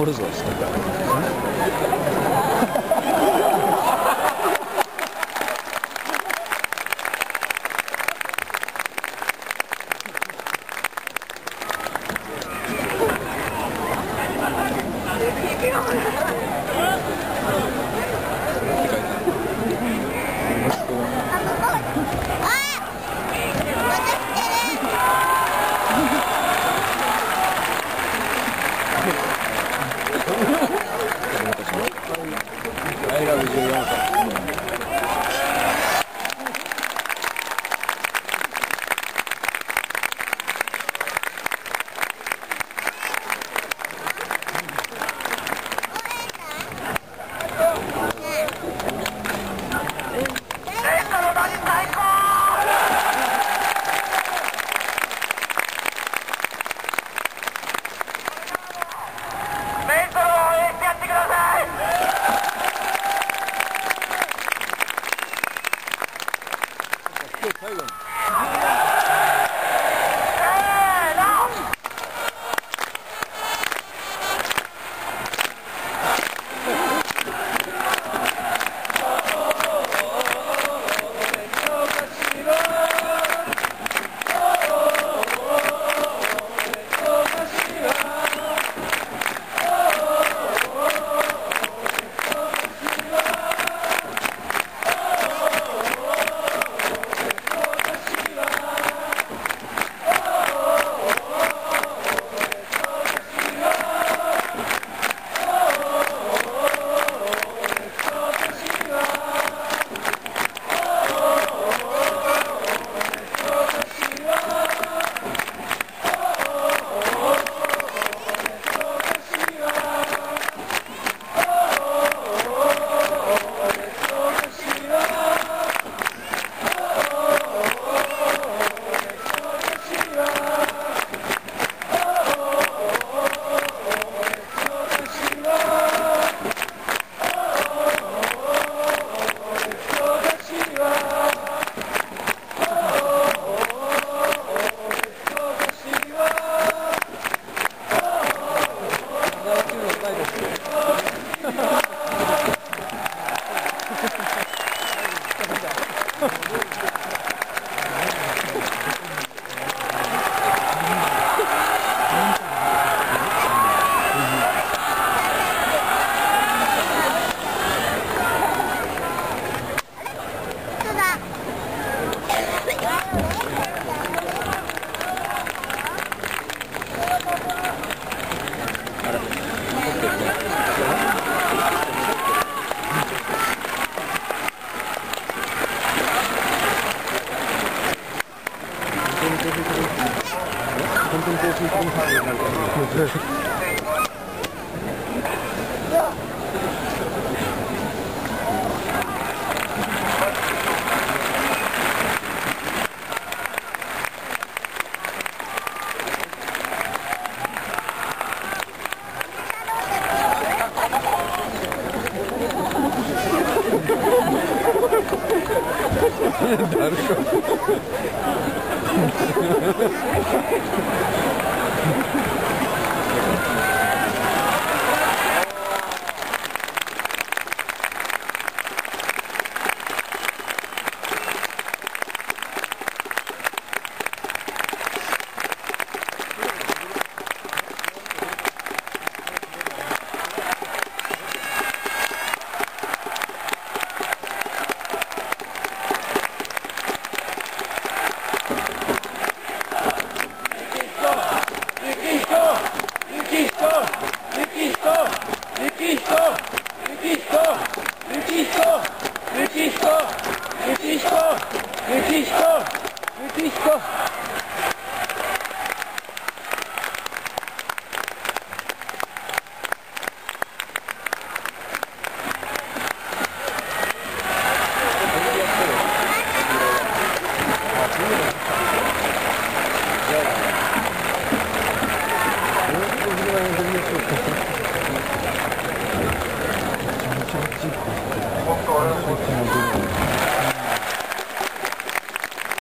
これぞ、っ。当 Obrigado.